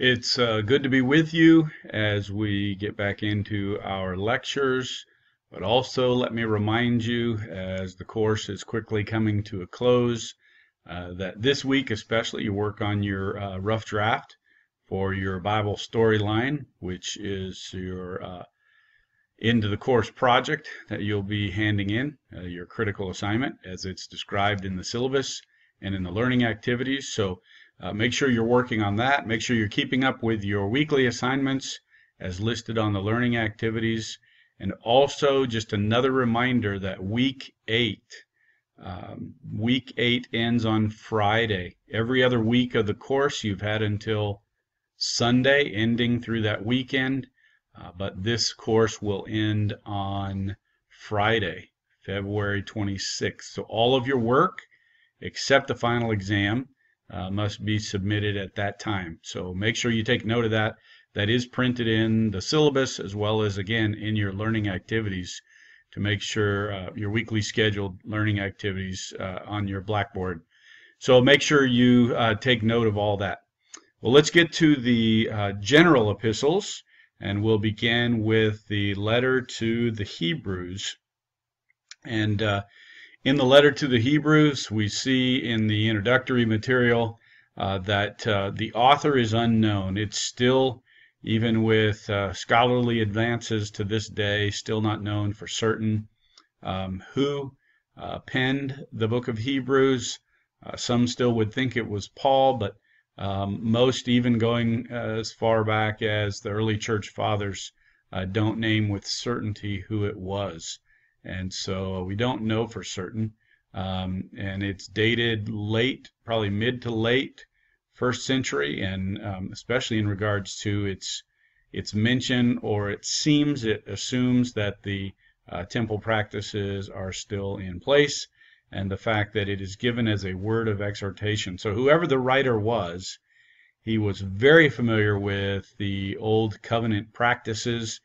It's uh, good to be with you as we get back into our lectures, but also let me remind you as the course is quickly coming to a close uh, that this week, especially, you work on your uh, rough draft for your Bible storyline, which is your uh, into the course project that you'll be handing in, uh, your critical assignment as it's described in the syllabus and in the learning activities. So uh, make sure you're working on that. Make sure you're keeping up with your weekly assignments as listed on the learning activities. And also, just another reminder that week eight, um, week eight ends on Friday. Every other week of the course, you've had until Sunday, ending through that weekend. Uh, but this course will end on Friday, February 26th. So all of your work, except the final exam, uh, must be submitted at that time. So make sure you take note of that. That is printed in the syllabus as well as, again, in your learning activities to make sure uh, your weekly scheduled learning activities uh, on your Blackboard. So make sure you uh, take note of all that. Well, let's get to the uh, general epistles, and we'll begin with the letter to the Hebrews. And uh, in the letter to the Hebrews, we see in the introductory material uh, that uh, the author is unknown. It's still, even with uh, scholarly advances to this day, still not known for certain um, who uh, penned the book of Hebrews. Uh, some still would think it was Paul, but um, most, even going as far back as the early church fathers, uh, don't name with certainty who it was and so we don't know for certain. Um, and it's dated late, probably mid to late first century, and um, especially in regards to its its mention, or it seems it assumes that the uh, temple practices are still in place, and the fact that it is given as a word of exhortation. So whoever the writer was, he was very familiar with the old covenant practices,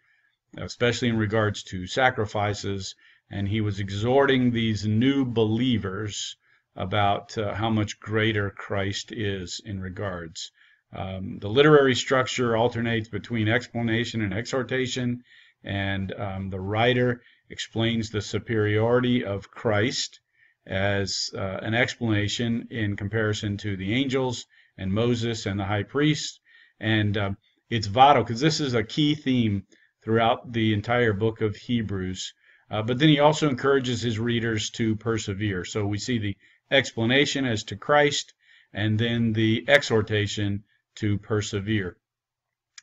especially in regards to sacrifices and he was exhorting these new believers about uh, how much greater Christ is in regards. Um, the literary structure alternates between explanation and exhortation, and um, the writer explains the superiority of Christ as uh, an explanation in comparison to the angels and Moses and the high priest. And uh, it's vital because this is a key theme throughout the entire book of Hebrews uh, but then he also encourages his readers to persevere. So we see the explanation as to Christ and then the exhortation to persevere.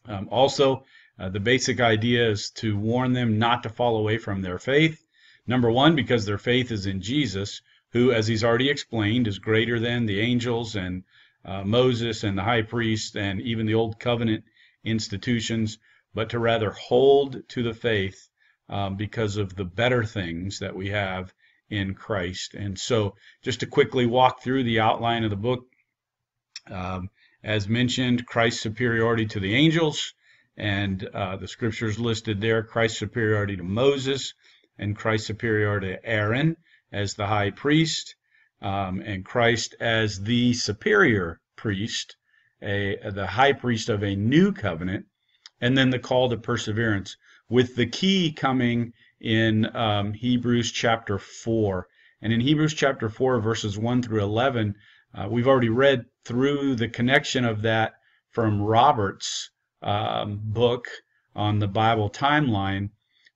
Um, also, uh, the basic idea is to warn them not to fall away from their faith. Number one, because their faith is in Jesus, who, as he's already explained, is greater than the angels and uh, Moses and the high priest and even the old covenant institutions, but to rather hold to the faith um, because of the better things that we have in Christ. And so, just to quickly walk through the outline of the book, um, as mentioned, Christ's superiority to the angels, and uh, the scriptures listed there Christ's superiority to Moses, and Christ's superiority to Aaron as the high priest, um, and Christ as the superior priest, a, the high priest of a new covenant, and then the call to perseverance with the key coming in um, Hebrews chapter 4. And in Hebrews chapter 4, verses 1 through 11, uh, we've already read through the connection of that from Robert's um, book on the Bible timeline,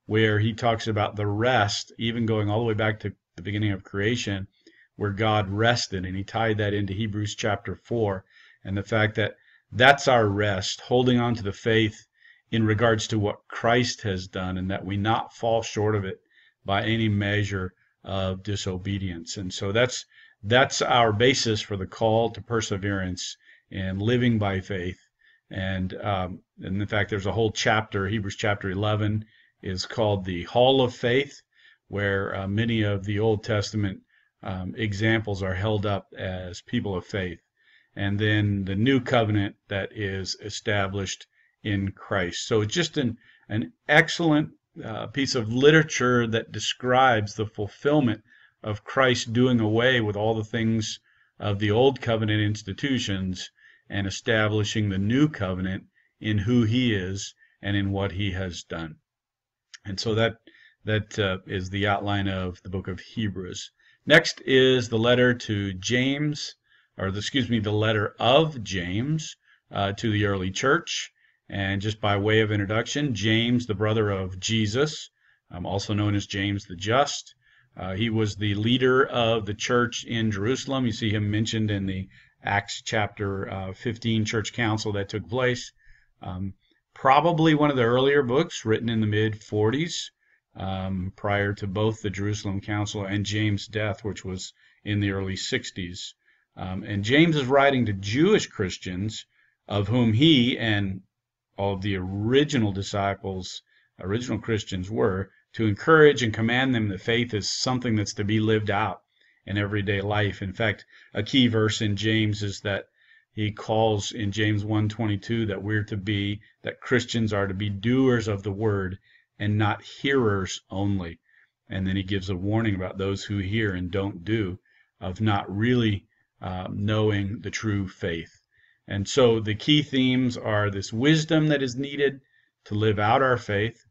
where he talks about the rest, even going all the way back to the beginning of creation, where God rested. And he tied that into Hebrews chapter 4 and the fact that that's our rest, holding on to the faith in regards to what Christ has done and that we not fall short of it by any measure of disobedience. And so that's that's our basis for the call to perseverance and living by faith. And um, and in fact, there's a whole chapter, Hebrews chapter 11, is called the Hall of Faith, where uh, many of the Old Testament um, examples are held up as people of faith. And then the new covenant that is established in Christ. So it's just an, an excellent uh, piece of literature that describes the fulfillment of Christ doing away with all the things of the old covenant institutions and establishing the new covenant in who he is and in what he has done. And so that that uh, is the outline of the book of Hebrews. Next is the letter to James, or excuse me, the letter of James uh, to the early church. And just by way of introduction, James, the brother of Jesus, um, also known as James the Just, uh, he was the leader of the church in Jerusalem. You see him mentioned in the Acts chapter uh, 15 church council that took place. Um, probably one of the earlier books written in the mid 40s, um, prior to both the Jerusalem Council and James' death, which was in the early 60s. Um, and James is writing to Jewish Christians, of whom he and of the original disciples, original Christians were, to encourage and command them that faith is something that's to be lived out in everyday life. In fact, a key verse in James is that he calls in James 1:22 that we're to be that Christians are to be doers of the word and not hearers only. And then he gives a warning about those who hear and don't do, of not really uh, knowing the true faith. And so the key themes are this wisdom that is needed to live out our faith,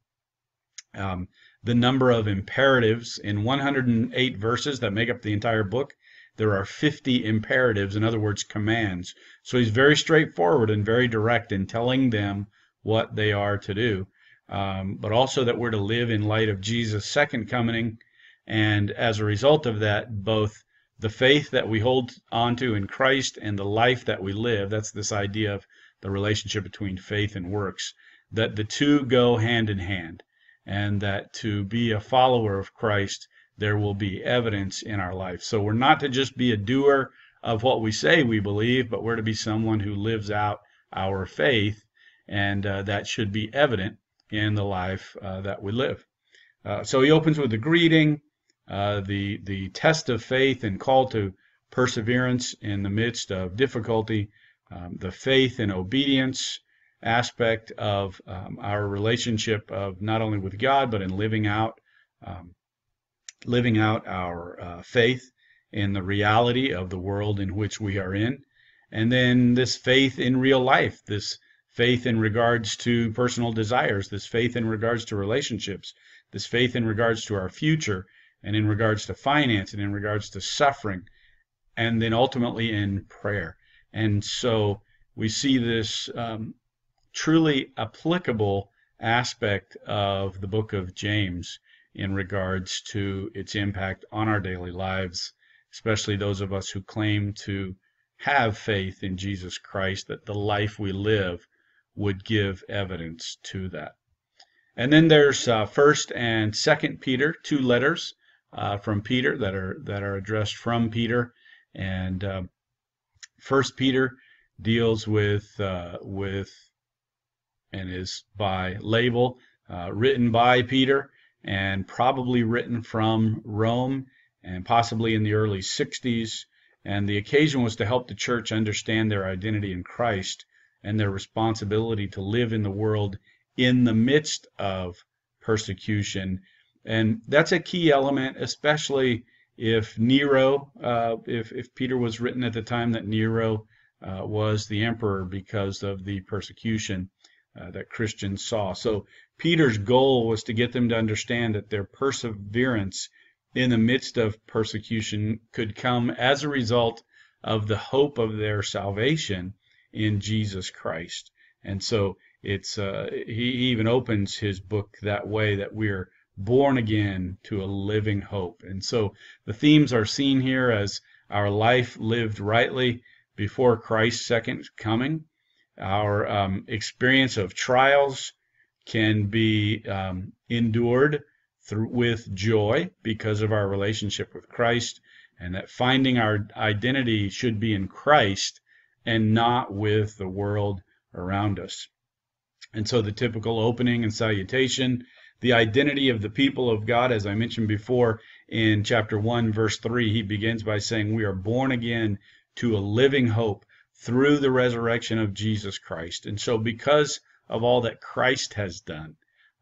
um, the number of imperatives in 108 verses that make up the entire book there are 50 imperatives, in other words, commands. So he's very straightforward and very direct in telling them what they are to do, um, but also that we're to live in light of Jesus' second coming. And as a result of that, both the faith that we hold onto in Christ and the life that we live, that's this idea of the relationship between faith and works, that the two go hand in hand. And that to be a follower of Christ there will be evidence in our life. So we're not to just be a doer of what we say we believe, but we're to be someone who lives out our faith, and uh, that should be evident in the life uh, that we live. Uh, so he opens with the greeting, uh, the the test of faith, and call to perseverance in the midst of difficulty, um, the faith and obedience aspect of um, our relationship of not only with God but in living out um, living out our uh, faith in the reality of the world in which we are in. And then this faith in real life, this faith in regards to personal desires, this faith in regards to relationships, this faith in regards to our future, and in regards to finance, and in regards to suffering, and then ultimately in prayer. And so we see this um, truly applicable aspect of the book of James in regards to its impact on our daily lives, especially those of us who claim to have faith in Jesus Christ, that the life we live would give evidence to that. And then there's uh, First and Second Peter, two letters uh, from Peter that are that are addressed from Peter, and uh, First Peter deals with uh, with and is by label uh, written by Peter and probably written from Rome and possibly in the early 60s. And the occasion was to help the church understand their identity in Christ and their responsibility to live in the world in the midst of persecution. And that's a key element, especially if Nero, uh, if, if Peter was written at the time that Nero uh, was the emperor because of the persecution uh, that Christians saw. So Peter's goal was to get them to understand that their perseverance in the midst of persecution could come as a result of the hope of their salvation in Jesus Christ. And so it's uh, he even opens his book that way that we're born again to a living hope. And so the themes are seen here as our life lived rightly before Christ's second coming, our um, experience of trials can be um, endured through, with joy because of our relationship with Christ, and that finding our identity should be in Christ and not with the world around us. And so the typical opening and salutation, the identity of the people of God, as I mentioned before in chapter 1, verse 3, he begins by saying, We are born again to a living hope through the resurrection of Jesus Christ. And so, because of all that Christ has done,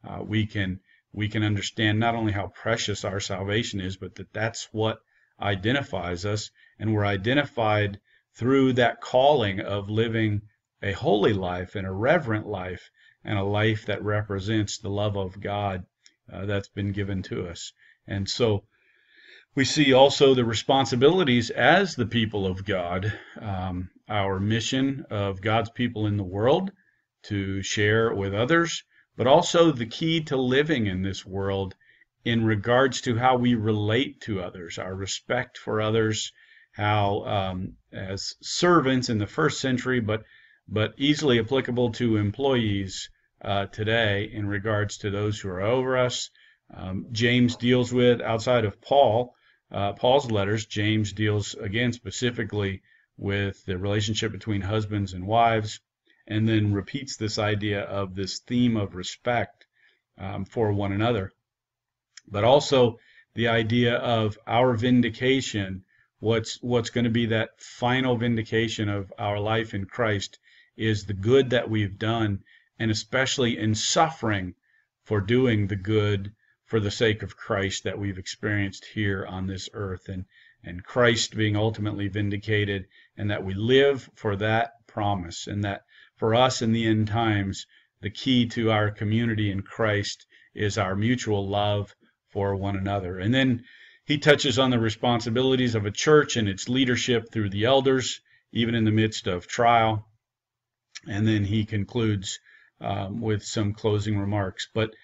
uh, we can we can understand not only how precious our salvation is, but that that's what identifies us, and we're identified through that calling of living a holy life and a reverent life and a life that represents the love of God uh, that's been given to us. And so we see also the responsibilities as the people of God, um, our mission of God's people in the world to share with others, but also the key to living in this world in regards to how we relate to others, our respect for others, how um, as servants in the first century, but but easily applicable to employees uh, today in regards to those who are over us. Um, James deals with outside of Paul, uh, Paul's letters. James deals again specifically with the relationship between husbands and wives, and then repeats this idea of this theme of respect um, for one another but also the idea of our vindication what's what's going to be that final vindication of our life in Christ is the good that we've done and especially in suffering for doing the good for the sake of Christ that we've experienced here on this earth and and Christ being ultimately vindicated and that we live for that promise and that for us in the end times the key to our community in Christ is our mutual love for one another. And then he touches on the responsibilities of a church and its leadership through the elders, even in the midst of trial. And then he concludes um, with some closing remarks. But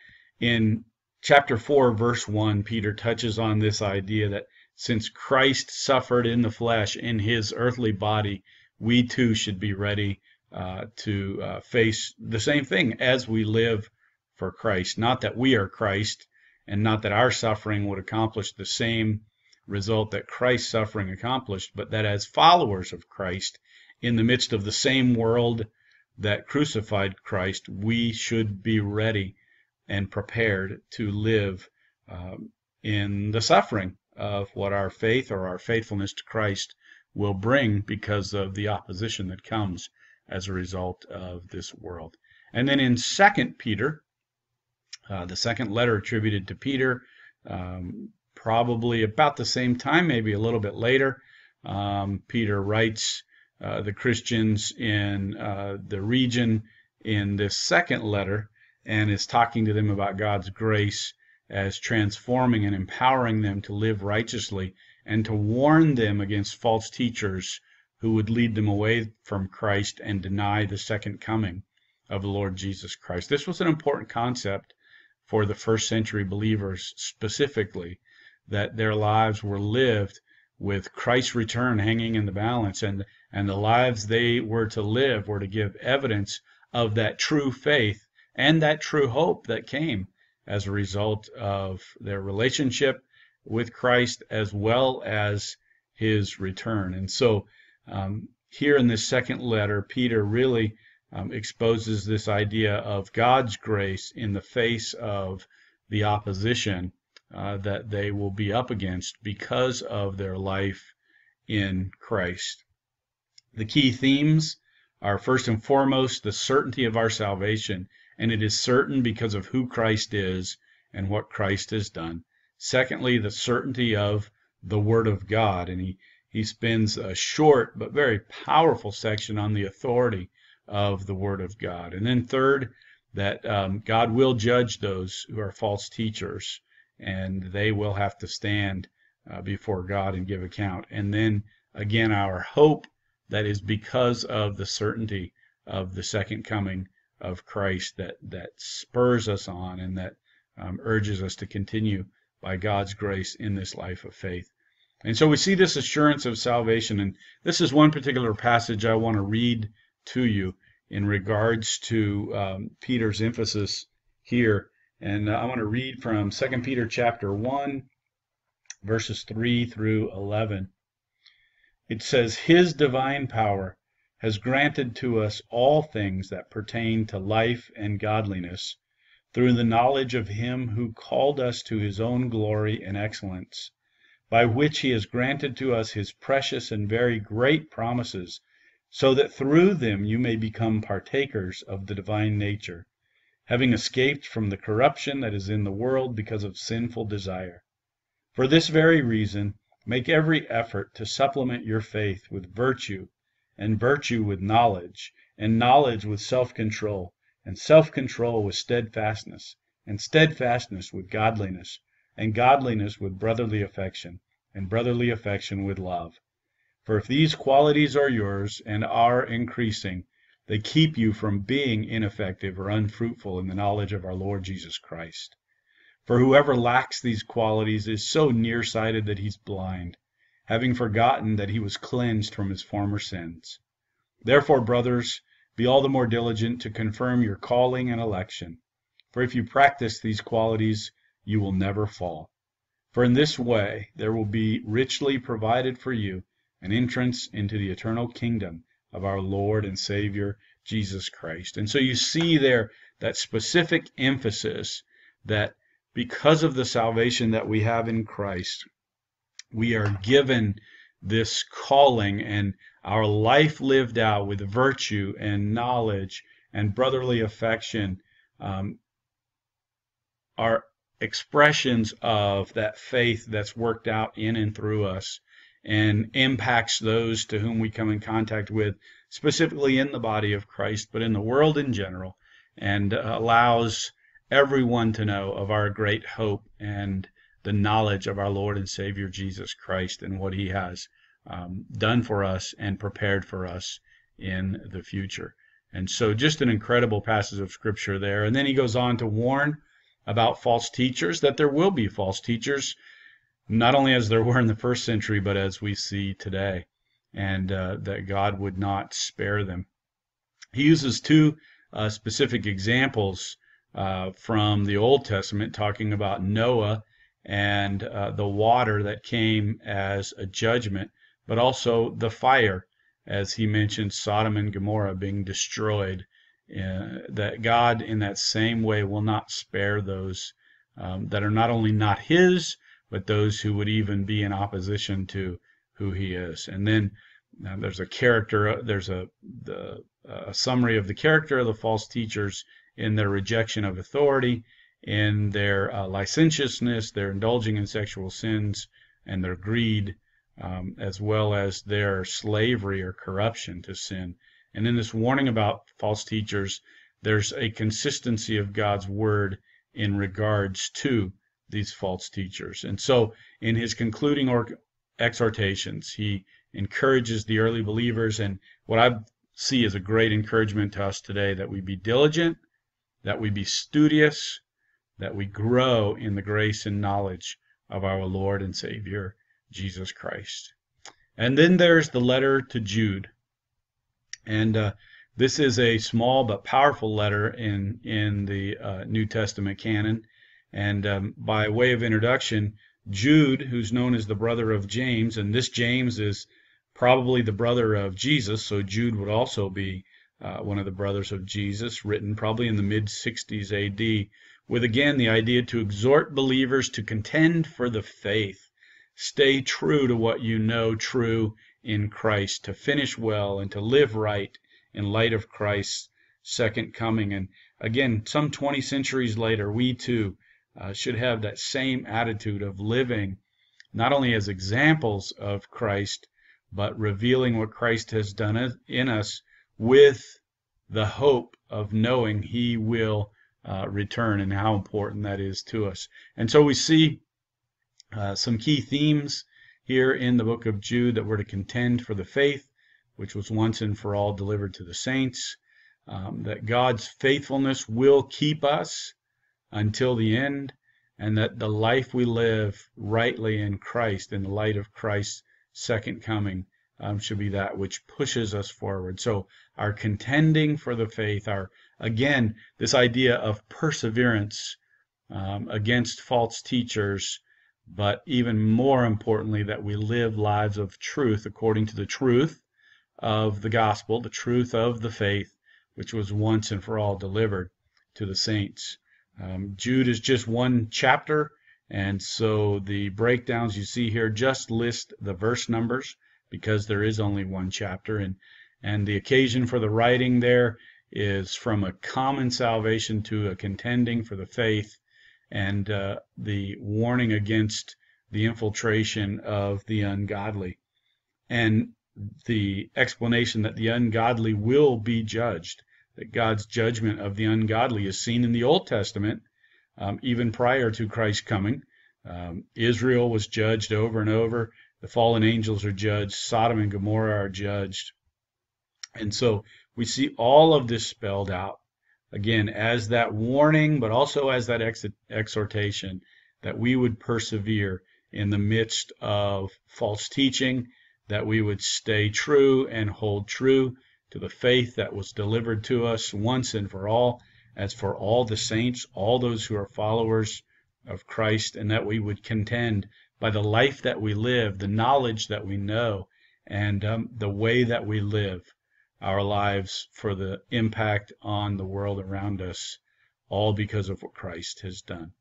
in chapter 4, verse 1, Peter touches on this idea that since Christ suffered in the flesh in his earthly body, we too should be ready uh, to uh, face the same thing as we live for Christ. Not that we are Christ, and not that our suffering would accomplish the same result that Christ's suffering accomplished, but that as followers of Christ, in the midst of the same world that crucified Christ, we should be ready and prepared to live um, in the suffering of what our faith or our faithfulness to Christ will bring because of the opposition that comes as a result of this world. And then in Second Peter, uh, the second letter attributed to Peter, um, probably about the same time, maybe a little bit later. Um, Peter writes uh, the Christians in uh, the region in this second letter and is talking to them about God's grace as transforming and empowering them to live righteously and to warn them against false teachers who would lead them away from Christ and deny the second coming of the Lord Jesus Christ. This was an important concept for the first century believers specifically, that their lives were lived with Christ's return hanging in the balance, and, and the lives they were to live were to give evidence of that true faith and that true hope that came as a result of their relationship with Christ as well as his return. And so, um, here in this second letter, Peter really um, exposes this idea of God's grace in the face of the opposition uh, that they will be up against because of their life in Christ. The key themes are first and foremost the certainty of our salvation, and it is certain because of who Christ is and what Christ has done. Secondly, the certainty of the Word of God, and he, he spends a short but very powerful section on the authority of the Word of God. And then, third, that um, God will judge those who are false teachers, and they will have to stand uh, before God and give account. And then, again, our hope that is because of the certainty of the second coming of Christ that, that spurs us on and that um, urges us to continue by God's grace in this life of faith. And so we see this assurance of salvation. And this is one particular passage I want to read to you in regards to um, Peter's emphasis here. And uh, I want to read from 2 Peter chapter 1, verses 3 through 11. It says, His divine power has granted to us all things that pertain to life and godliness through the knowledge of him who called us to his own glory and excellence, by which he has granted to us his precious and very great promises so that through them you may become partakers of the divine nature, having escaped from the corruption that is in the world because of sinful desire. For this very reason, make every effort to supplement your faith with virtue, and virtue with knowledge, and knowledge with self control, and self control with steadfastness, and steadfastness with godliness, and godliness with brotherly affection, and brotherly affection with love. For if these qualities are yours and are increasing, they keep you from being ineffective or unfruitful in the knowledge of our Lord Jesus Christ. For whoever lacks these qualities is so nearsighted that he's blind, having forgotten that he was cleansed from his former sins. Therefore, brothers, be all the more diligent to confirm your calling and election. For if you practice these qualities, you will never fall. For in this way there will be richly provided for you an entrance into the eternal kingdom of our Lord and Savior Jesus Christ. And so you see there that specific emphasis that because of the salvation that we have in Christ, we are given this calling and our life lived out with virtue and knowledge and brotherly affection um, are expressions of that faith that's worked out in and through us and impacts those to whom we come in contact with, specifically in the body of Christ, but in the world in general, and allows everyone to know of our great hope and the knowledge of our Lord and Savior Jesus Christ and what He has um, done for us and prepared for us in the future. And so, just an incredible passage of Scripture there. And then he goes on to warn about false teachers, that there will be false teachers, not only as there were in the first century, but as we see today, and uh, that God would not spare them. He uses two uh, specific examples uh, from the Old Testament, talking about Noah and uh, the water that came as a judgment, but also the fire, as he mentioned Sodom and Gomorrah being destroyed. Uh, that God, in that same way, will not spare those um, that are not only not His, but those who would even be in opposition to who He is. And then uh, there's a character, there's a the a summary of the character of the false teachers in their rejection of authority, in their uh, licentiousness, their indulging in sexual sins, and their greed, um, as well as their slavery or corruption to sin. And in this warning about false teachers, there's a consistency of God's word in regards to these false teachers. And so, in his concluding or exhortations, he encourages the early believers, and what I see is a great encouragement to us today that we be diligent, that we be studious, that we grow in the grace and knowledge of our Lord and Savior, Jesus Christ. And then there's the letter to Jude. And uh, this is a small but powerful letter in, in the uh, New Testament canon. And um, by way of introduction, Jude, who's known as the brother of James, and this James is probably the brother of Jesus, so Jude would also be uh, one of the brothers of Jesus, written probably in the mid 60s AD, with again the idea to exhort believers to contend for the faith, stay true to what you know true in Christ, to finish well and to live right in light of Christ's second coming. And again, some 20 centuries later, we too uh, should have that same attitude of living not only as examples of Christ, but revealing what Christ has done in us with the hope of knowing He will uh, return and how important that is to us. And so we see uh, some key themes here in the book of Jude that we're to contend for the faith, which was once and for all delivered to the saints, um, that God's faithfulness will keep us until the end, and that the life we live rightly in Christ, in the light of Christ's second coming, um, should be that which pushes us forward. So our contending for the faith, our again this idea of perseverance um, against false teachers, but even more importantly that we live lives of truth according to the truth of the gospel, the truth of the faith, which was once and for all delivered to the saints. Um, Jude is just one chapter, and so the breakdowns you see here just list the verse numbers because there is only one chapter and and the occasion for the writing there is from a common salvation to a contending for the faith and uh, the warning against the infiltration of the ungodly and the explanation that the ungodly will be judged, that God's judgment of the ungodly is seen in the Old Testament, um, even prior to Christ's coming. Um, Israel was judged over and over. The fallen angels are judged. Sodom and Gomorrah are judged. And so we see all of this spelled out again as that warning, but also as that ex- exhortation that we would persevere in the midst of false teaching, that we would stay true and hold true to the faith that was delivered to us once and for all, as for all the saints, all those who are followers of Christ, and that we would contend by the life that we live, the knowledge that we know, and um, the way that we live our lives for the impact on the world around us, all because of what Christ has done.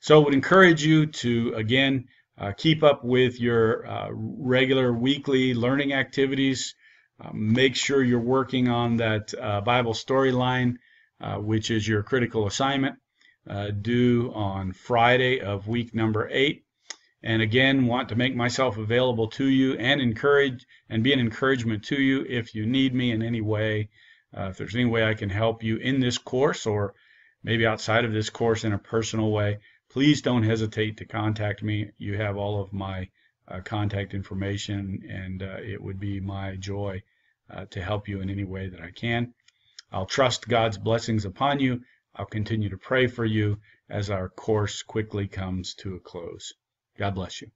So I would encourage you to, again, uh, keep up with your uh, regular weekly learning activities. Uh, make sure you're working on that uh, Bible storyline, uh, which is your critical assignment, uh, due on Friday of week number eight and again want to make myself available to you and encourage and be an encouragement to you if you need me in any way. Uh, if there's any way i can help you in this course or maybe outside of this course in a personal way please don't hesitate to contact me. You have all of my uh, contact information and uh, it would be my joy uh, to help you in any way that i can. I'll trust god's blessings upon you. I'll continue to pray for you as our course quickly comes to a close God bless you.